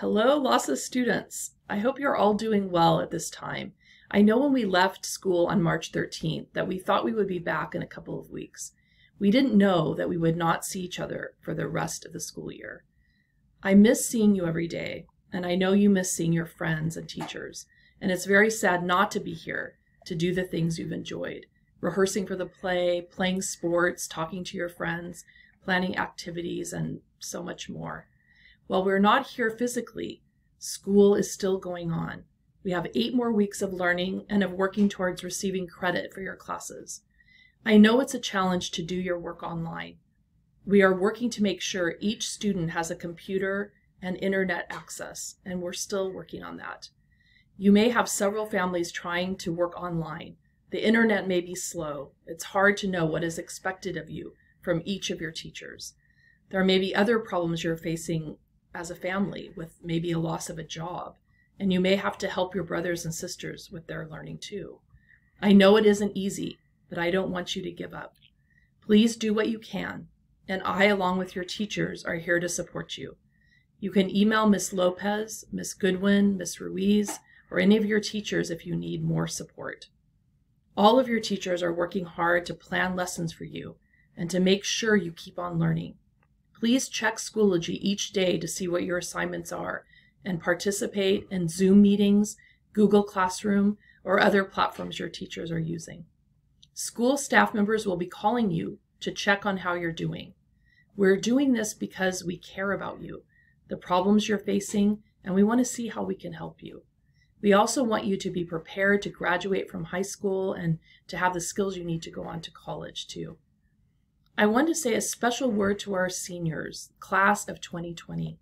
Hello, LAHSA students. I hope you're all doing well at this time. I know when we left school on March 13th that we thought we would be back in a couple of weeks. We didn't know that we would not see each other for the rest of the school year. I miss seeing you every day, and I know you miss seeing your friends and teachers, and it's very sad not to be here to do the things you've enjoyed rehearsing for the play, playing sports, talking to your friends, planning activities, and so much more. While we're not here physically, school is still going on. We have eight more weeks of learning and of working towards receiving credit for your classes. I know it's a challenge to do your work online. We are working to make sure each student has a computer and internet access, and we're still working on that. You may have several families trying to work online, the internet may be slow. It's hard to know what is expected of you from each of your teachers. There may be other problems you're facing as a family with maybe a loss of a job, and you may have to help your brothers and sisters with their learning too. I know it isn't easy, but I don't want you to give up. Please do what you can, and I, along with your teachers, are here to support you. You can email Miss Lopez, Miss Goodwin, Miss Ruiz, or any of your teachers if you need more support. All of your teachers are working hard to plan lessons for you and to make sure you keep on learning. Please check Schoology each day to see what your assignments are and participate in Zoom meetings, Google Classroom, or other platforms your teachers are using. School staff members will be calling you to check on how you're doing. We're doing this because we care about you, the problems you're facing, and we want to see how we can help you. We also want you to be prepared to graduate from high school and to have the skills you need to go on to college too. I want to say a special word to our seniors, class of 2020.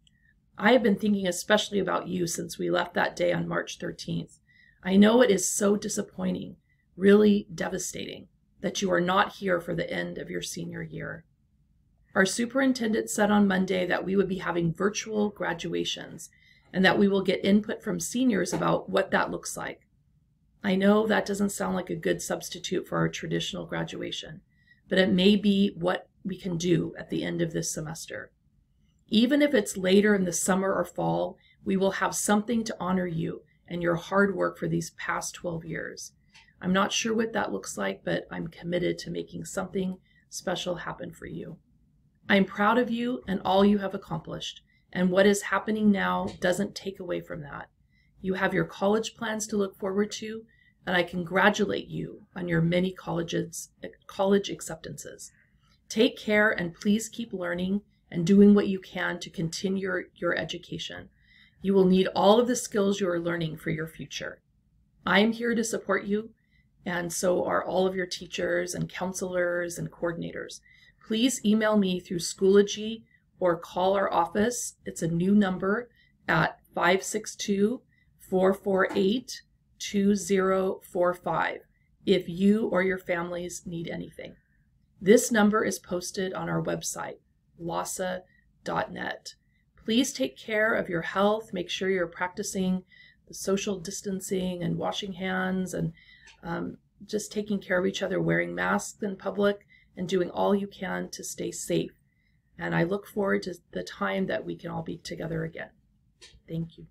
I have been thinking especially about you since we left that day on March 13th. I know it is so disappointing, really devastating, that you are not here for the end of your senior year. Our superintendent said on Monday that we would be having virtual graduations and that we will get input from seniors about what that looks like. I know that doesn't sound like a good substitute for our traditional graduation, but it may be what we can do at the end of this semester. Even if it's later in the summer or fall, we will have something to honor you and your hard work for these past 12 years. I'm not sure what that looks like, but I'm committed to making something special happen for you. I'm proud of you and all you have accomplished. And what is happening now doesn't take away from that. You have your college plans to look forward to, and I congratulate you on your many colleges, college acceptances. Take care and please keep learning and doing what you can to continue your, your education. You will need all of the skills you are learning for your future. I am here to support you, and so are all of your teachers and counselors and coordinators. Please email me through Schoology or call our office. It's a new number at 562 448 2045 if you or your families need anything. This number is posted on our website, lasa.net. Please take care of your health. Make sure you're practicing the social distancing and washing hands and um, just taking care of each other, wearing masks in public, and doing all you can to stay safe and I look forward to the time that we can all be together again. Thank you.